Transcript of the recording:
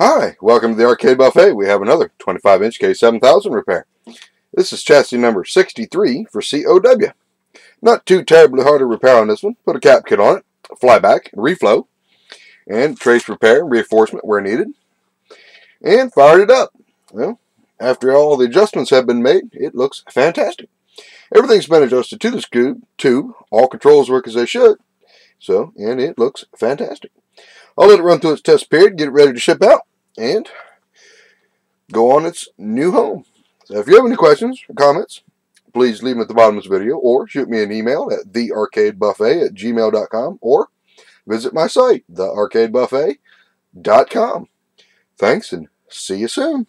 Hi, welcome to the Arcade Buffet. We have another 25-inch K7000 repair. This is chassis number 63 for COW. Not too terribly hard to repair on this one. Put a cap kit on it, flyback, reflow, and trace repair and reinforcement where needed. And fired it up. Well, after all the adjustments have been made, it looks fantastic. Everything's been adjusted to this tube. All controls work as they should. So, and it looks fantastic. I'll let it run through its test period, get it ready to ship out, and go on its new home. So if you have any questions or comments, please leave them at the bottom of this video or shoot me an email at thearcadebuffet at gmail.com or visit my site, thearcadebuffet.com. Thanks and see you soon.